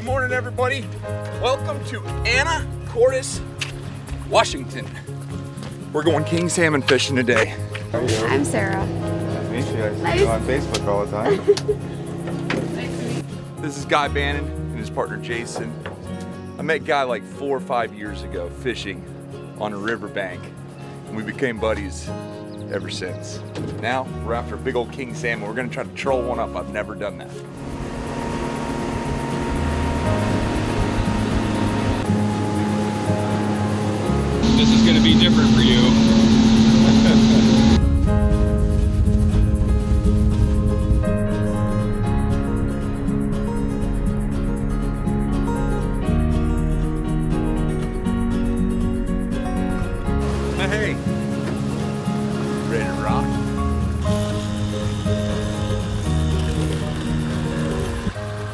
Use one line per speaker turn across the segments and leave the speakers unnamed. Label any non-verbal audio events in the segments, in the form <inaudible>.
Good morning, everybody. Welcome to Anacortes, Washington. We're going king salmon fishing today.
I'm Sarah.
Nice to meet you. I see
Nice.
you on Facebook all the time. <laughs>
This is Guy Bannon and his partner Jason. I met Guy like four or five years ago fishing on a riverbank, and we became buddies ever since. Now we're after a big old king salmon. We're gonna try to troll one up. I've never done that.
This is going to be different for you.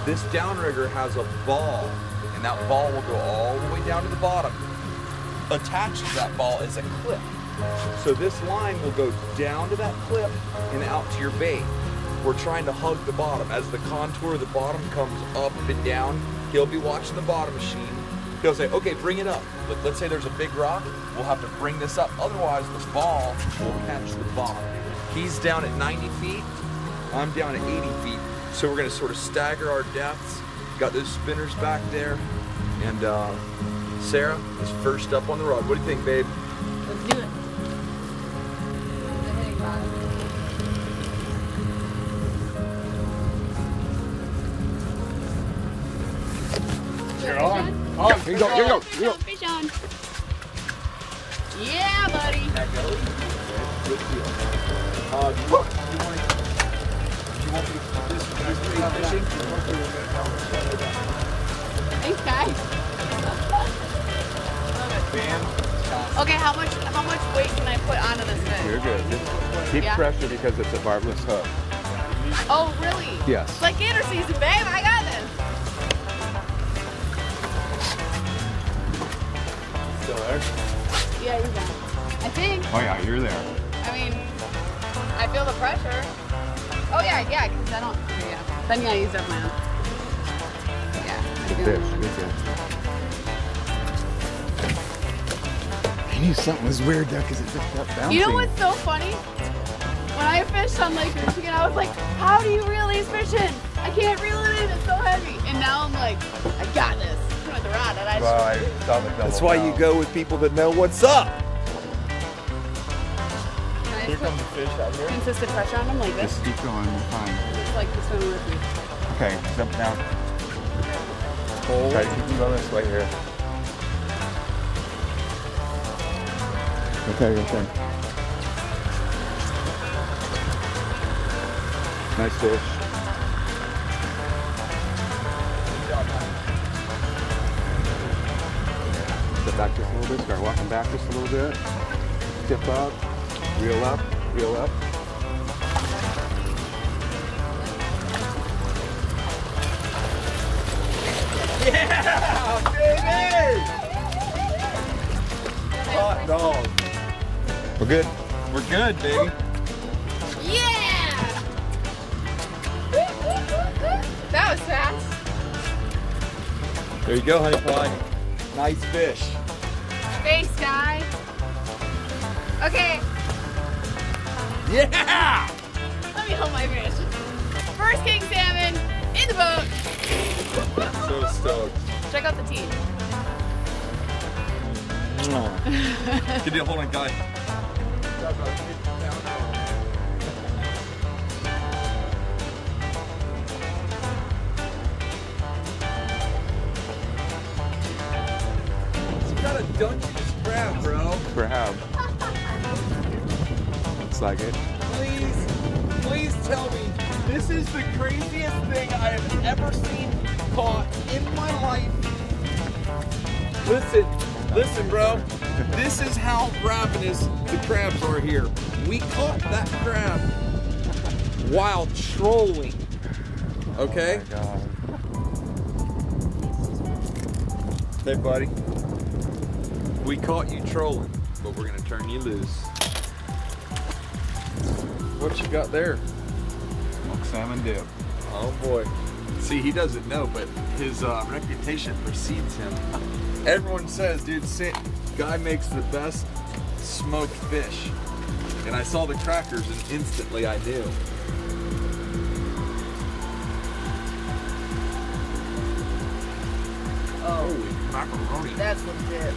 This downrigger has a ball, and that ball will go all the way down to the bottom. Attached to that ball is a clip. So this line will go down to that clip and out to your bait. We're trying to hug the bottom. As the contour of the bottom comes up and down, he'll be watching the bottom machine. He'll say, okay, bring it up. Let- Let's say there's a big rock, we'll have to bring this up. Otherwise, the ball will catch the bottom. He's down at 90 feet, I'm down at 80 feet. So we're gonna sort of stagger our depths. Got those spinners back there. And uh, Sarah is first up on the rod. What do you think, babe?
Let's do it.
You're on.
On.
Here you go, here you go,
Fish on, fish on. Yeah, buddy.
Uh, do you want, do
Thanks, guys. Okay, how much how much weight can I put onto this fish?
You're good. Just keep
Yeah.
pressure because it's a barbless hook.
Oh, really?
Yes.
It's like gator season, babe. I got this.
Still there?
Yeah, you got it. I think.
Oh yeah, you're there.
I mean, I feel the pressure. Oh yeah, yeah, because I don't. Yeah. Then yeah, I used up my own. Yeah.
Good fish. Good fish. I knew something was weird there because it just kept bouncing.
You know what's so funny? When I fished on Lake Michigan, I was like, how do you reel these fish in? I can't reel it in, it's so heavy. And now I'm like, I got this. With the rod, and I
Well, I saw the
That's why you go with people that know what's up. Fish out here.
pressure on them like this?
Just keep going. You're fine.
Just like this one with me.
Okay, jump down.
Hold.
Try to keep them going this way here. Okay, okay. Nice fish. Step back just a little bit. Start walking back just a little bit. Tip up. Reel up. Reel up.
Yeah, baby! Hot dog.
We're good.
We're good, baby.
Yeah! that was fast.
There you go, honey pie. Nice fish.
Thanks, guy. Okay,
Yeah!
let me hold my fish. First king salmon in the boat.
So stoked.
Check out the team.
Good deal. Hold on, guy. You got a Dungeness crab, bro.
Crab. Looks like it.
Please, please tell me this is the craziest thing I have ever seen caught in my life. Listen, listen, bro. This is how ravenous the crabs are here. We caught that crab while trolling. Okay?
Oh my God.
Hey, buddy. We caught you trolling, but we're gonna turn you loose. What you got there?
Smoked salmon dip.
Oh boy. See, he doesn't know, but his uh, reputation precedes him. <laughs> Everyone says, dude, Sa- guy makes the best smoked fish. And I saw the crackers and instantly I knew.
Oh,
Holy macaroni.
that's legit.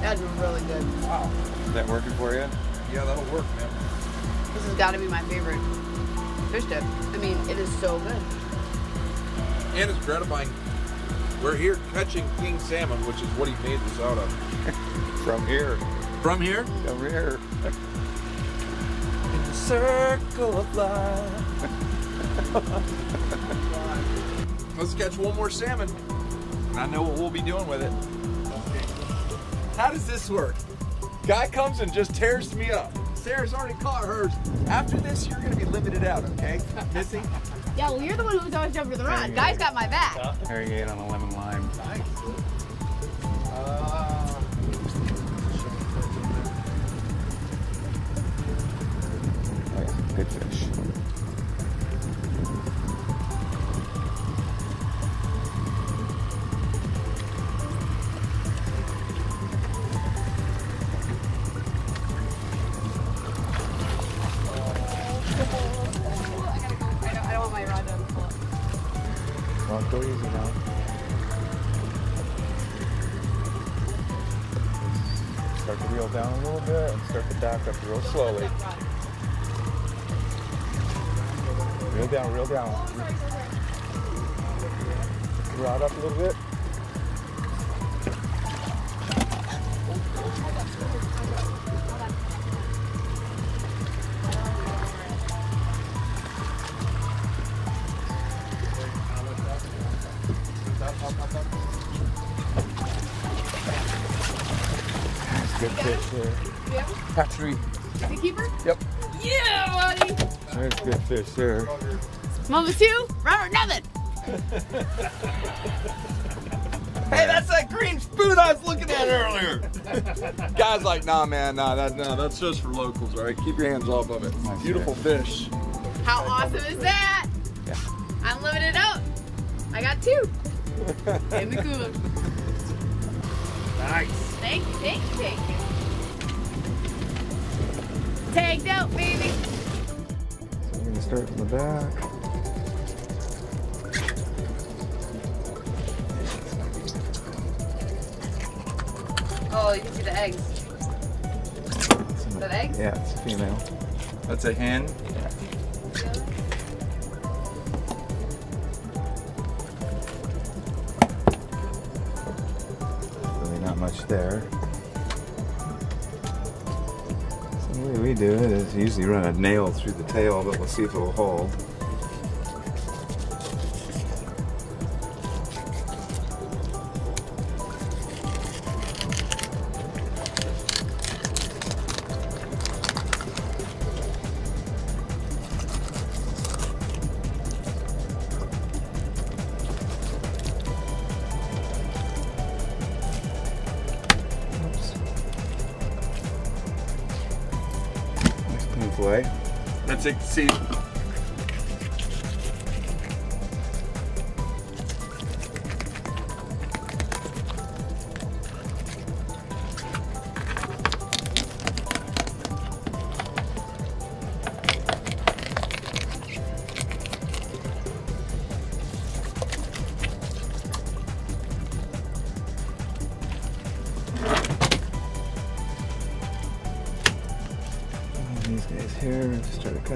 That's really good.
Wow.
Is that working for you?
Yeah, that'll work, man.
This has got to be my favorite fish dip. I mean, it is so good.
And it's gratifying. We're here catching king salmon, which is what he made this out of. <laughs>
From here.
From here?
From here.
In the circle of life. <laughs> Let's catch one more salmon. And I know what we'll be doing with it. How does this work? Guy comes and just tears me up. Sarah's already caught hers. After this, you're gonna be limited out, okay? <laughs> Missy?
Yeah, well, you're the one who's always jumping the rod. Guy's got my back.
Herringate on a lemon lime. Oh yeah, good fish. Go easy now. Start to reel down a little bit and start to back up real slowly. Reel down, reel down. Rod up a little bit. Fish there.
Yeah?
Hatchery.
The keeper?
Yep.
Yeah, buddy.
There's good fish there.
Mama two, Robert nothing. <laughs>
Hey, that's that green spoon I was looking at earlier. Guy's like, nah, man, nah, that, nah, that's just for locals, all right? Keep your hands off of it.
Nice
Beautiful fish.
How awesome is that?
Yeah.
I'm living it up. I got two <laughs> in the cooler.
Nice.
Thank you, thank you, thank you. Tagged out, baby.
So we're gonna start from the back.
Oh, you can see the eggs. That eggs?
Yeah, it's a female.
That's a hen.
Really not much there. Way we do it is usually run a nail through the tail, but we'll see if it'll hold.
That's it. See,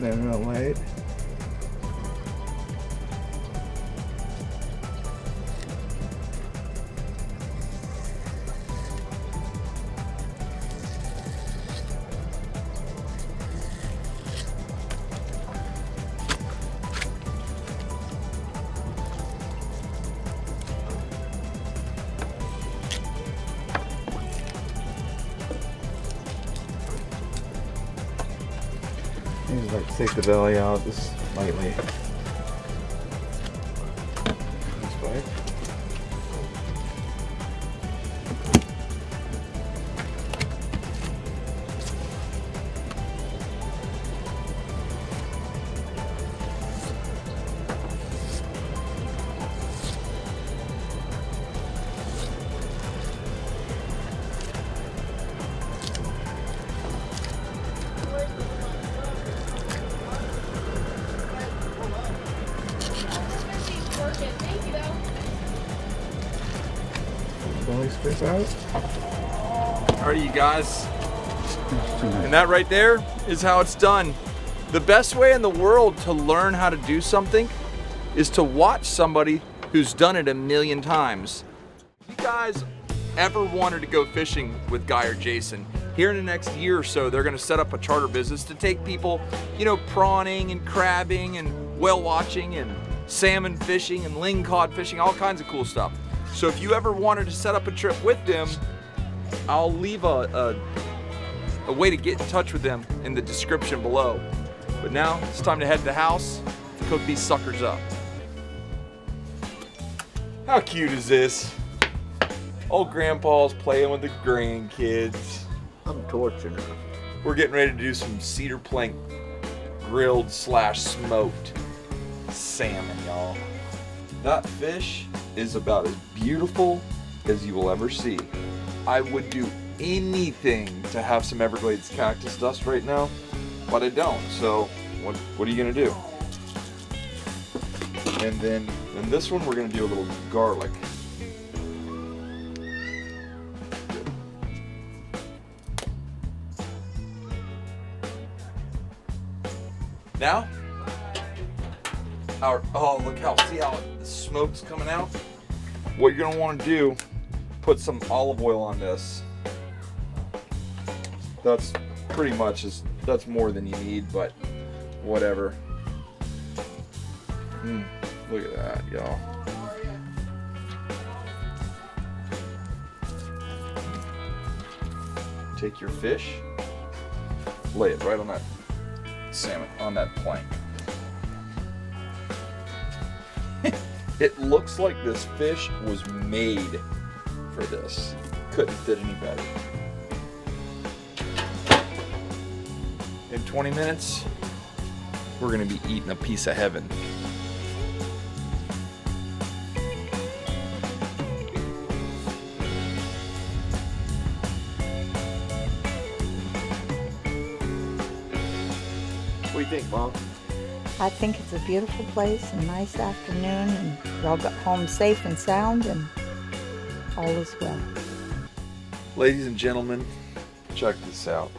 just try take the belly out just lightly. Spits out.
Alrighty, you guys. And that right there is how it's done. The best way in the world to learn how to do something is to watch somebody who's done it a million times. You guys ever wanted to go fishing with Guy or Jason, here in the next year or so, they're gonna set up a charter business to take people, you know, prawning and crabbing and whale watching and salmon fishing and lingcod fishing, all kinds of cool stuff. So if you ever wanted to set up a trip with them, I'll leave a, a, a way to get in touch with them in the description below. But now it's time to head to the house to cook these suckers up. How cute is this? Old grandpa's playing with the grandkids.
I'm torturing her.
We're getting ready to do some cedar plank grilled slash smoked salmon, y'all. That fish is about as beautiful as you will ever see. I would do anything to have some Everglades cactus dust right now, but I don't. So what what are you gonna do? And then in this one we're gonna do a little garlic. Now, our oh look how see how the smoke's coming out. What you're gonna want to do, put some olive oil on this. That's pretty much is that's more than you need, but whatever. Mm, look at that, y'all. Take your fish, lay it right on that salmon on that plank. It looks like this fish was made for this. Couldn't fit any better. In 20 minutes, we're gonna be eating a piece of heaven. What do you think, Mom?
I think it's a beautiful place, a nice afternoon, and y'all got home safe and sound, and all is well.
Ladies and gentlemen, check this out.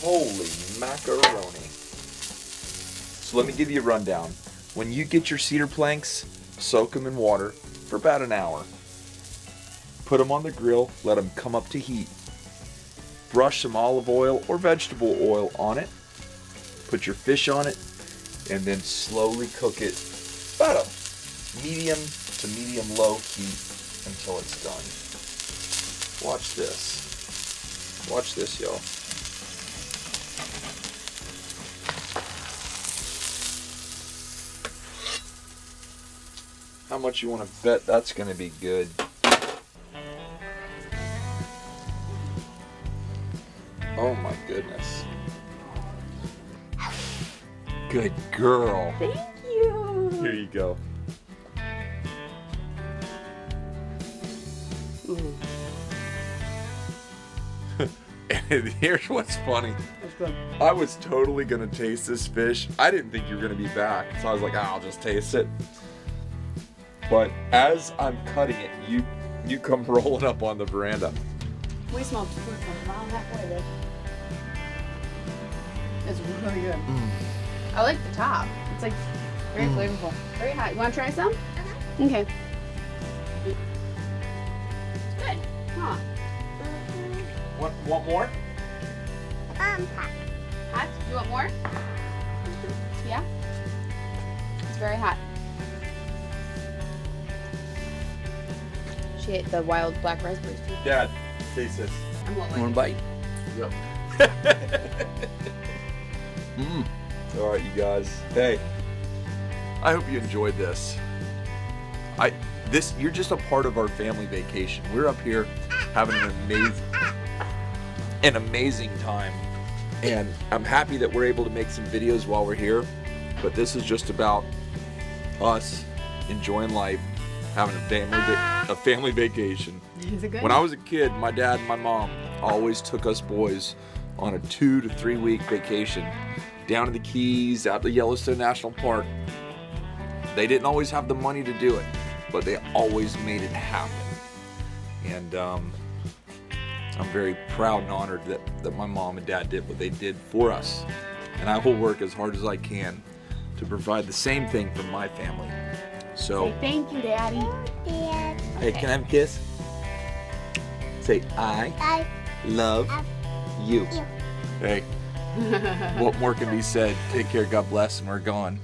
Holy macaroni. So let me give you a rundown. When you get your cedar planks, soak them in water for about an hour. Put them on the grill, let them come up to heat. Brush some olive oil or vegetable oil on it. Put your fish on it, and then slowly cook it about a medium to medium low heat until it's done. Watch this. Watch this, y'all. How much you want to bet that's going to be good? Oh my goodness. Good girl.
Thank you.
Here you go. <laughs> and here's what's funny. I was totally gonna taste this fish. I didn't think you were gonna be back, so I was like, "Ah, I'll just taste it. But as I'm cutting it, you you come <laughs> rolling up on the veranda.
We smoked food from around that way, babe. It's really good. I like the top. It's like very flavorful. Very hot. You want to try some? Okay. Good. Huh.
Want, want more?
Um, hot? Hot? You want more? Yeah? It's very hot. She ate the wild black raspberries too.
Dad, taste this.
I'm what
Want a bite?
Yep. <laughs> mm. All right, you guys. Hey, I hope you enjoyed this. I this you're just a part of our family vacation. We're up here having an amazing an amazing time. And I'm happy that we're able to make some videos while we're here. But this is just about us enjoying life, having a family va- a family vacation.
Is it good?
When I was a kid, my dad and my mom always took us boys on a two to three week vacation down to the Keys, out to Yellowstone National Park. They didn't always have the money to do it, but they always made it happen. And um, I'm very proud and honored that, that my mom and dad did what they did for us. And I will work as hard as I can to provide the same thing for my family. So,
Thank you, Daddy.
hey, can I have a kiss? Say, I
I
love you. you. Hey, what more can be said? Take care, God bless, and we're gone.